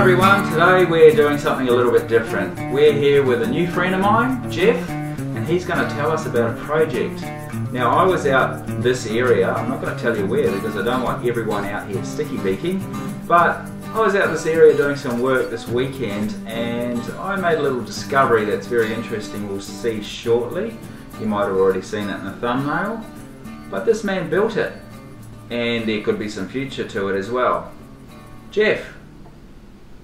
Everyone, today we're doing something a little bit different. We're here with a new friend of mine, Jeff, and he's going to tell us about a project. Now I was out this area, I'm not going to tell you where because I don't want everyone out here sticky beaking, but I was out this area doing some work this weekend and I made a little discovery that's very interesting we'll see shortly. You might have already seen it in the thumbnail. But this man built it and there could be some future to it as well. Jeff,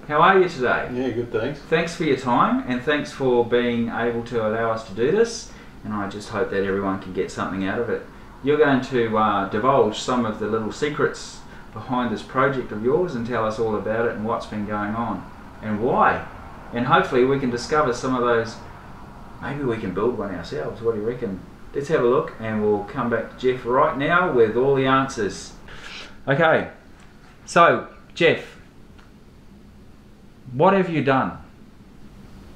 how are you today? Yeah, good, thanks. Thanks for your time and thanks for being able to allow us to do this. And I just hope that everyone can get something out of it. You're going to uh, divulge some of the little secrets behind this project of yours and tell us all about it and what's been going on and why. And hopefully we can discover some of those. Maybe we can build one ourselves. What do you reckon? Let's have a look and we'll come back to Jeff right now with all the answers. Okay, so Jeff, what have you done?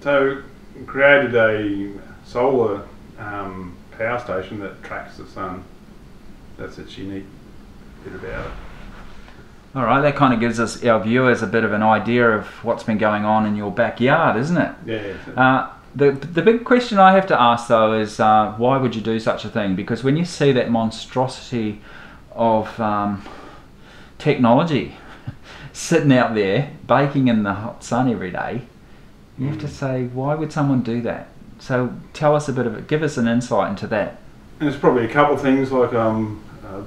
So, created a solar um, power station that tracks the sun. That's its unique bit about it. All right, that kind of gives us our viewers a bit of an idea of what's been going on in your backyard, isn't it? Yeah. Uh, the the big question I have to ask though is uh, why would you do such a thing? Because when you see that monstrosity of um, technology sitting out there baking in the hot sun every day, you have to say why would someone do that? So tell us a bit of it. Give us an insight into that. And there's probably a couple of things like um, uh,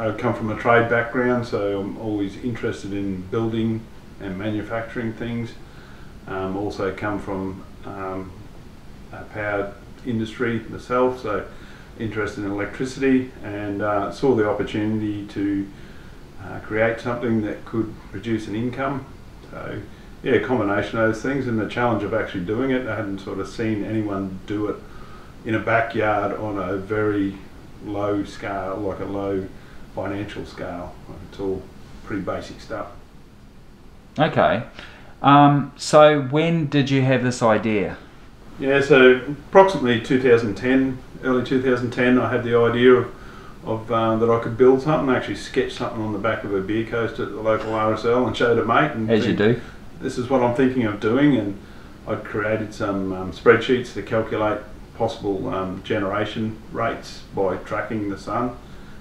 I come from a trade background, so I'm always interested in building and manufacturing things. Um, also come from um, a power industry myself, so interested in electricity and uh, saw the opportunity to uh, create something that could produce an income. So yeah, a combination of those things and the challenge of actually doing it. I hadn't sort of seen anyone do it in a backyard on a very low scale, like a low financial scale. It's all pretty basic stuff. Okay. Um, so when did you have this idea? Yeah, so approximately 2010, early 2010, I had the idea of, of uh, that I could build something. I actually sketched something on the back of a beer coaster at the local RSL and showed a mate. And As you do. This is what I'm thinking of doing, and I'd created some um, spreadsheets to calculate possible um, generation rates by tracking the sun.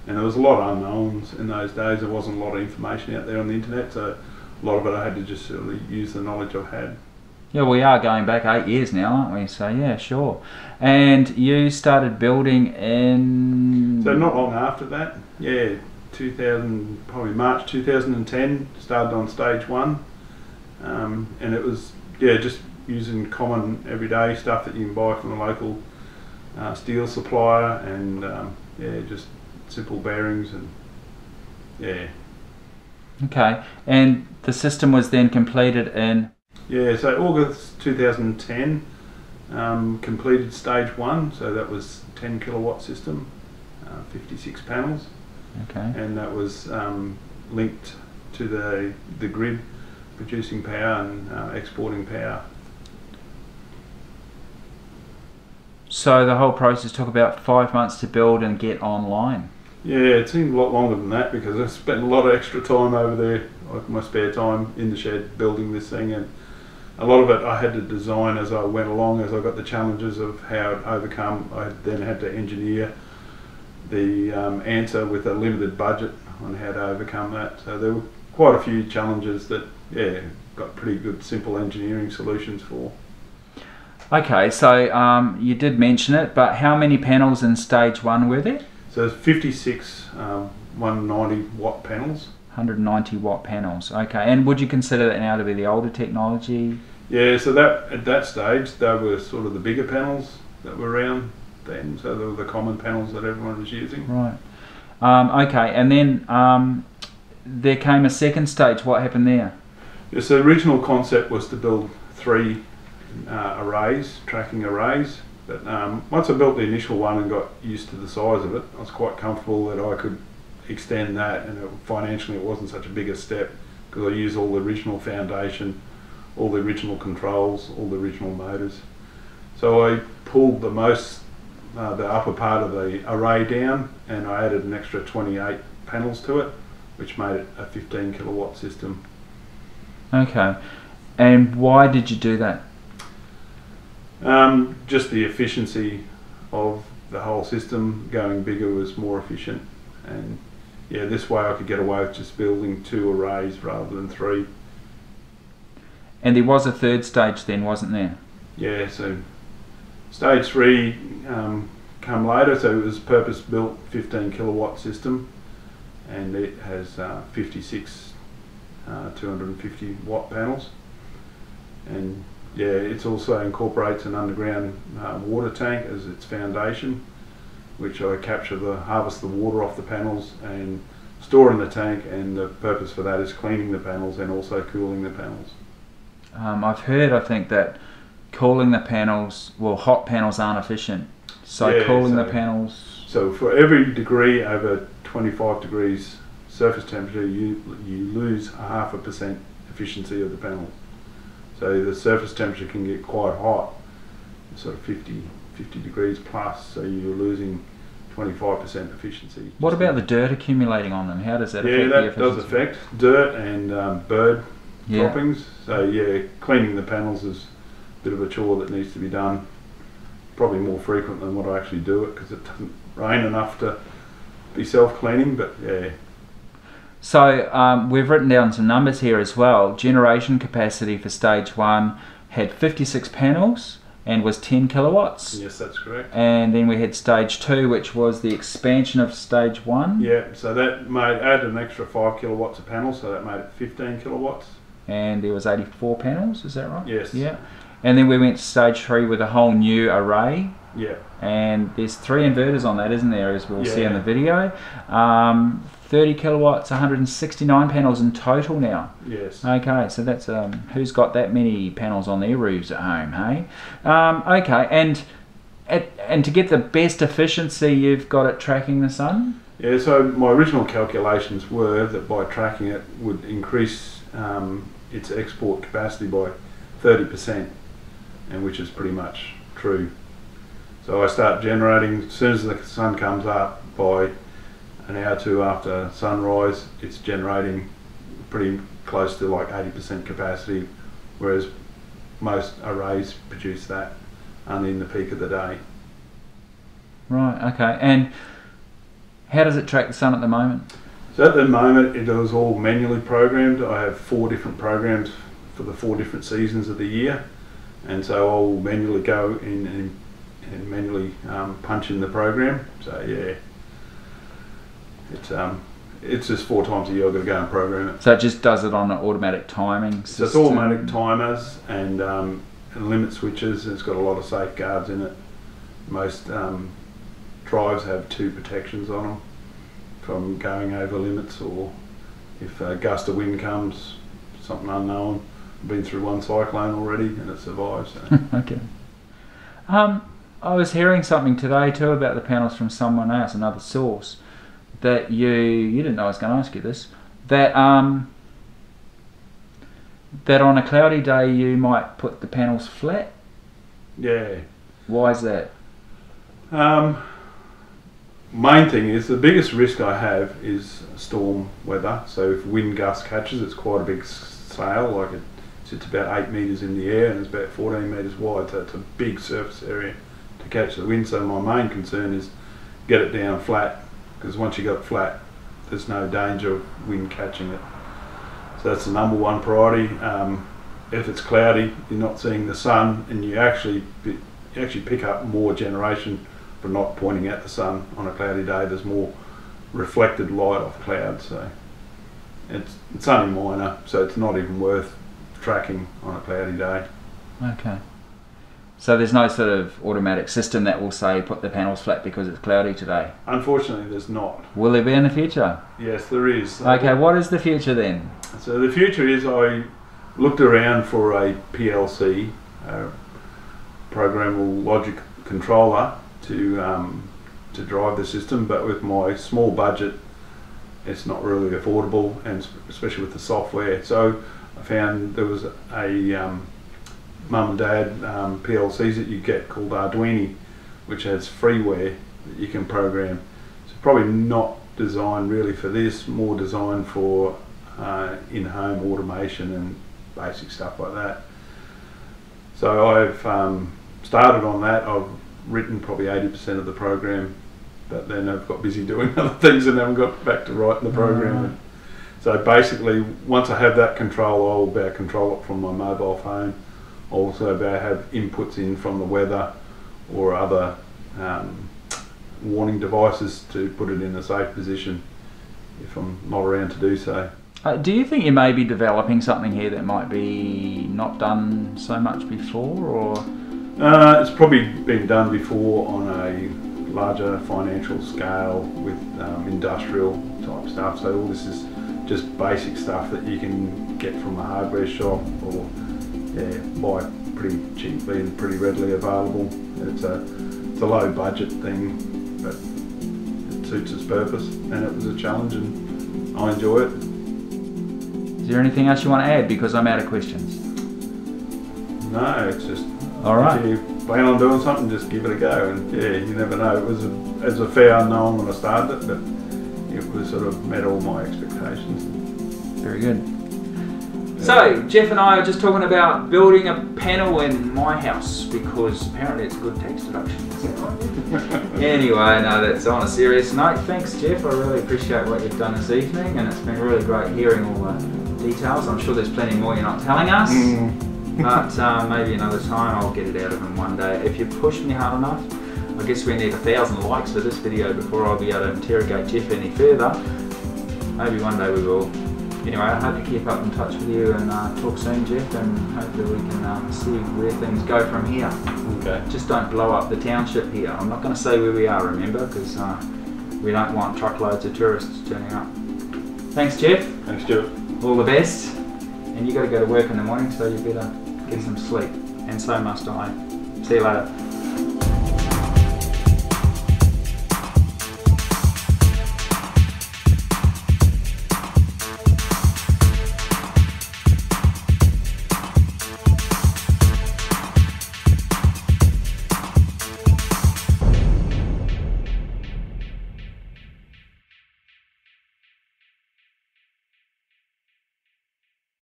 And there was a lot of unknowns in those days. There wasn't a lot of information out there on the internet, so a lot of it I had to just sort of use the knowledge I've had. Yeah, we are going back eight years now, aren't we? So yeah, sure. And you started building in. So not long after that, yeah, 2000 probably March 2010 started on stage one, um, and it was yeah just using common everyday stuff that you can buy from the local uh, steel supplier, and um, yeah just simple bearings and yeah. Okay, and the system was then completed in. Yeah, so August 2010 um, completed stage one, so that was 10 kilowatt system, uh, 56 panels, Okay. and that was um, linked to the the grid, producing power and uh, exporting power. So the whole process took about five months to build and get online. Yeah, it seemed a lot longer than that because I spent a lot of extra time over there, like my spare time in the shed building this thing, and a lot of it I had to design as I went along, as I got the challenges of how to overcome. I then had to engineer the um, answer with a limited budget on how to overcome that. So there were quite a few challenges that, yeah, got pretty good simple engineering solutions for. Okay, so um, you did mention it, but how many panels in stage one were there? So there's 56 um, 190 watt panels. 190 watt panels. Okay, and would you consider that now to be the older technology? Yeah, so that at that stage they were sort of the bigger panels that were around then. So they were the common panels that everyone was using. Right. Um, okay, and then um, there came a second stage. What happened there? Yeah, so the original concept was to build three uh, arrays, tracking arrays. But um, once I built the initial one and got used to the size of it, I was quite comfortable that I could extend that, and it, financially it wasn't such a big a step because I used all the original foundation, all the original controls, all the original motors. So I pulled the most, uh, the upper part of the array down, and I added an extra 28 panels to it, which made it a 15 kilowatt system. Okay. And why did you do that? Um, just the efficiency of the whole system going bigger was more efficient, and yeah, this way I could get away with just building two arrays rather than three. And there was a third stage then, wasn't there? Yeah, so stage three um, come later, so it was purpose built 15 kilowatt system, and it has uh, 56 uh, 250 watt panels, and yeah, it also incorporates an underground uh, water tank as its foundation, which I capture the harvest the water off the panels and store in the tank. And the purpose for that is cleaning the panels and also cooling the panels. Um, I've heard, I think, that cooling the panels, well, hot panels aren't efficient. So Yeah, cooling so- the panels, So for every degree over 25 degrees surface temperature, you you lose a half a percent efficiency of the panel. So the surface temperature can get quite hot, sort of 50, 50 degrees plus. So you're losing 25% efficiency. what about the dirt accumulating on them? How does that Yeah, affect that does affect dirt and um, bird Yeah. droppings. So yeah, cleaning the panels is a bit of a chore that needs to be done. Probably more frequent than what I actually do it because it doesn't rain enough to be self-cleaning. But yeah, So um, we've written down some numbers here as well. Generation capacity for stage one had 56 panels and was 10 kilowatts. yes, that's correct. And then we had stage two, which was the expansion of stage one. Yeah, so that made add an extra five kilowatts of panels, so that made it 15 kilowatts. And there was 84 panels, is that right? Yes. Yeah. And then we went to stage three with a whole new array. Yeah, And there's three inverters on that, isn't there, as we'll see in the video. Um, 30 kilowatts, 169 panels in total now. yes. Okay, so that's um, who's got that many panels on their roofs at home, hey? Um, okay, and at, and to get the best efficiency, you've got it tracking the sun. Yeah, so my original calculations were that by tracking it would increase um, its export capacity by 30%, and which is pretty much true. So I start generating as soon as the sun comes up by an hour or two after sunrise, it's generating pretty close to like 80% capacity, whereas most arrays produce that only in the peak of the day. Right. Okay, and how does it track the sun at the moment? So at the moment, it is all manually programmed. I have four different programs for the four different seasons of the year, and so I'll manually go in and, and manually um, punch in the program. So yeah, it's um, it's just four times a year I've got to go and program it. So it just does it on an automatic timing So it's automatic timers and, um, and limit switches. And it's got a lot of safeguards in it. Most um, drives have two protections on them from going over limits or if a gust of wind comes, something unknown. I've been through one cyclone already and it survives. So. okay. Um, I was hearing something today too about the panels from someone else, another source, that you you didn't know I was going to ask you this. That um that on a cloudy day you might put the panels flat. yeah. Why is that? Um, main thing is the biggest risk I have is storm weather. So if wind gust catches, it's quite a big sail. Like it sits about eight meters in the air and it's about 14 meters wide. So it's a big surface area to catch the wind. So my main concern is get it down flat because once you got flat, there's no danger of wind catching it. So that's the number one priority. Um, if it's cloudy, you're not seeing the sun, and you actually you actually pick up more generation for not pointing at the sun on a cloudy day. There's more reflected light off clouds, so it's it's only minor, so it's not even worth tracking on a cloudy day. Okay. So there's no sort of automatic system that will say put the panels flat because it's cloudy today. Unfortunately, there's not. Will there be in the future? Yes, there is. Okay, what is the future then? So the future is I looked around for a PLC, a uh, programmable logic controller, to um, to drive the system. But with my small budget, it's not really affordable, and especially with the software. So I found there was a um, mum and dad um, PLCs that you get called Arduino, which has freeware that you can program. It's probably not designed really for this, more designed for uh, in-home automation and basic stuff like that. So I've um, started on that. I've written probably 80% of the program, but then I've got busy doing other things and haven't got back to writing the program. Right. So basically, once I have that control, I'll be able to control it from my mobile phone. I'll also be able to have inputs in from the weather or other um, warning devices to put it in a safe position if I'm not around to do so. Uh, do you think you may be developing something here that might be not done so much before, or Uh, it's probably been done before on a larger financial scale with um, industrial type stuff. So all this is just basic stuff that you can get from a hardware shop or yeah, buy pretty cheaply and pretty readily available. It's a it's a low budget thing, but it suits its purpose, and it was a challenge, and I enjoy it. is there anything else you want to add? Because I'm out of questions. No, it's just All right. If you plan on doing something, just give it a go. And yeah, you never know. It was a, it was a fair unknown when I started it, but it was sort of met all my expectations. Very good. So, Jeff and I are just talking about building a panel in my house because apparently it's good tax deduction. anyway, no, that's on a serious note. Thanks, Jeff. I really appreciate what you've done this evening, and it's been really great hearing all the details. I'm sure there's plenty more you're not telling us, mm. But uh, maybe another time I'll get it out of him one day. If you push me hard enough, I guess we need a thousand likes for this video before I'll be able to interrogate Jeff any further. Maybe one day we will. Anyway, I hope to keep up in touch with you and uh, talk soon, Jeff, and hopefully we can um, see where things go from here. Okay. Just don't blow up the township here. I'm not going to say where we are, remember, because uh, we don't want truckloads of tourists turning up. Thanks, Jeff. Thanks, Stuart. All the best. And you got to go to work in the morning, so you better get some sleep. And so must I. See you later.